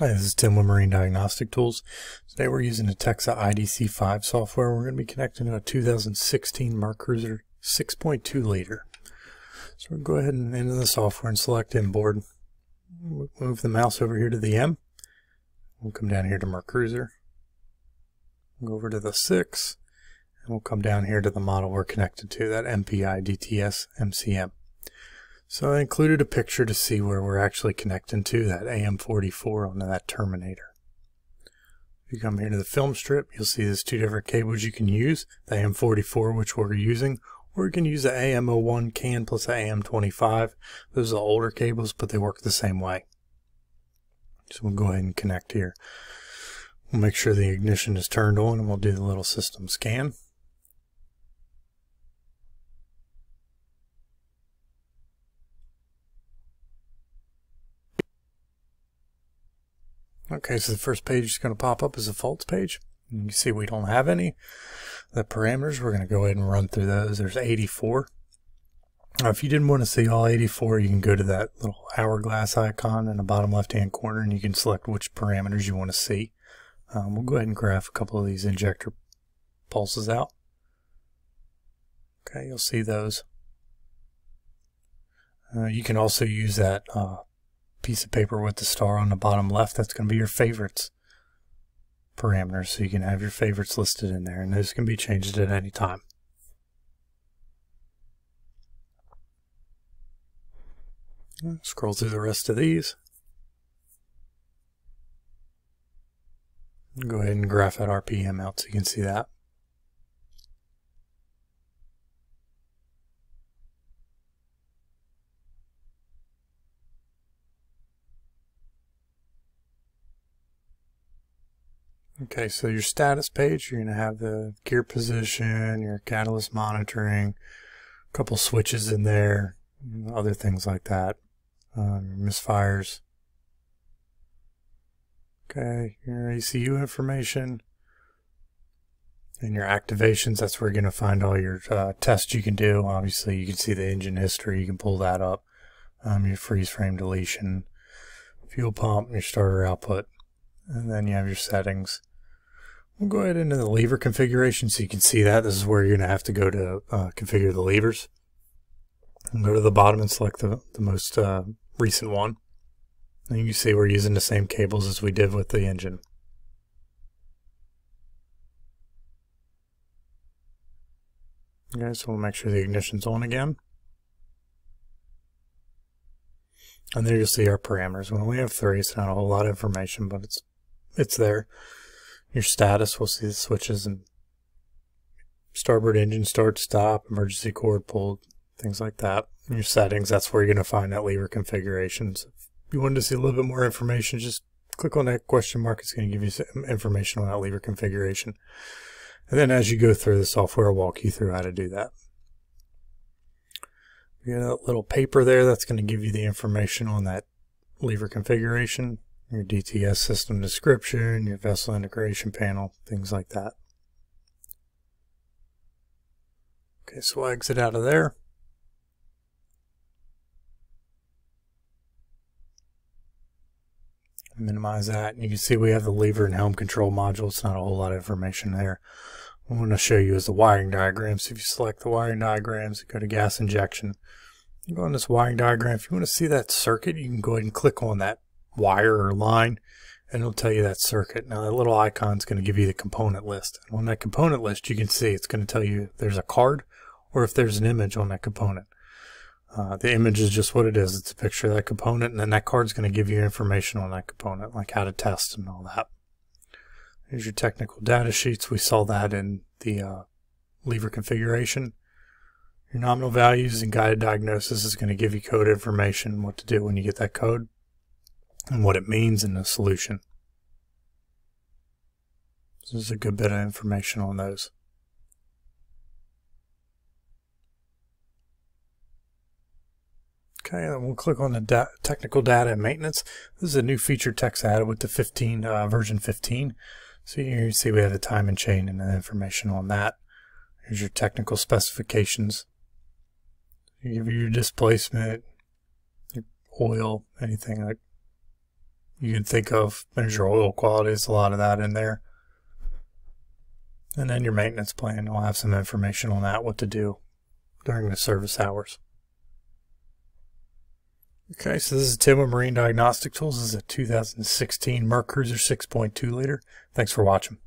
Hi, this is Tim with Marine Diagnostic Tools. Today we're using the Texa IDC5 software. We're going to be connecting to a 2016 MerCruiser 6.2 liter. So we'll go ahead and enter the software and select inboard. We'll Move the mouse over here to the M. We'll come down here to MerCruiser. We'll go over to the 6. And we'll come down here to the model we're connected to, that MPI DTS MCM. So I included a picture to see where we're actually connecting to that AM44 onto that terminator. If you come here to the film strip, you'll see there's two different cables you can use, the AM44 which we're using, or you can use the AM01 CAN plus the AM25. Those are the older cables, but they work the same way. So we'll go ahead and connect here. We'll make sure the ignition is turned on and we'll do the little system scan. Okay, so the first page is going to pop up as a faults page. You see we don't have any. The parameters, we're going to go ahead and run through those. There's 84. Now, if you didn't want to see all 84, you can go to that little hourglass icon in the bottom left-hand corner and you can select which parameters you want to see. Um, we'll go ahead and graph a couple of these injector pulses out. Okay, you'll see those. Uh, you can also use that uh, piece of paper with the star on the bottom left, that's going to be your favorites parameters. So you can have your favorites listed in there, and those can be changed at any time. Scroll through the rest of these. Go ahead and graph that RPM out so you can see that. Okay, so your status page, you're going to have the gear position, your catalyst monitoring, a couple switches in there, other things like that, um, misfires. Okay, your ECU information and your activations. That's where you're going to find all your uh, tests you can do. Obviously, you can see the engine history. You can pull that up. Um, your freeze frame deletion, fuel pump, your starter output and then you have your settings. We'll go ahead into the lever configuration so you can see that. This is where you're going to have to go to uh, configure the levers. And go to the bottom and select the, the most uh, recent one. And you can see we're using the same cables as we did with the engine. Okay, so we'll make sure the ignition's on again. And there you'll see our parameters. We only have three, it's not a whole lot of information, but it's it's there. Your status, we'll see the switches and starboard engine start, stop, emergency cord pulled, things like that. In your settings, that's where you're going to find that lever configurations. If you wanted to see a little bit more information, just click on that question mark. It's going to give you some information on that lever configuration. And then as you go through the software, I'll walk you through how to do that. You got a little paper there that's going to give you the information on that lever configuration your DTS system description, your vessel integration panel, things like that. Okay, so we'll exit out of there. Minimize that. And you can see we have the lever and helm control module. It's not a whole lot of information there. What I want to show you is the wiring diagrams. If you select the wiring diagrams, go to gas injection. You go on this wiring diagram. If you want to see that circuit, you can go ahead and click on that wire or line and it'll tell you that circuit. Now that little icon is going to give you the component list. And on that component list you can see it's going to tell you there's a card or if there's an image on that component. Uh, the image is just what it is. It's a picture of that component and then that card's going to give you information on that component like how to test and all that. Here's your technical data sheets. We saw that in the uh, lever configuration. Your nominal values and guided diagnosis is going to give you code information, what to do when you get that code and what it means in the solution. This is a good bit of information on those. Okay, then we'll click on the da technical data and maintenance. This is a new feature Texa added with the 15 uh, version 15. So you see we have the time and chain and the information on that. Here's your technical specifications. You give you your displacement, your oil, anything like you can think of. There's your oil quality, there's a lot of that in there. And then your maintenance plan will have some information on that, what to do during the service hours. Okay, so this is Tim with Marine Diagnostic Tools. This is a 2016 MerCruiser 6.2 liter. Thanks for watching.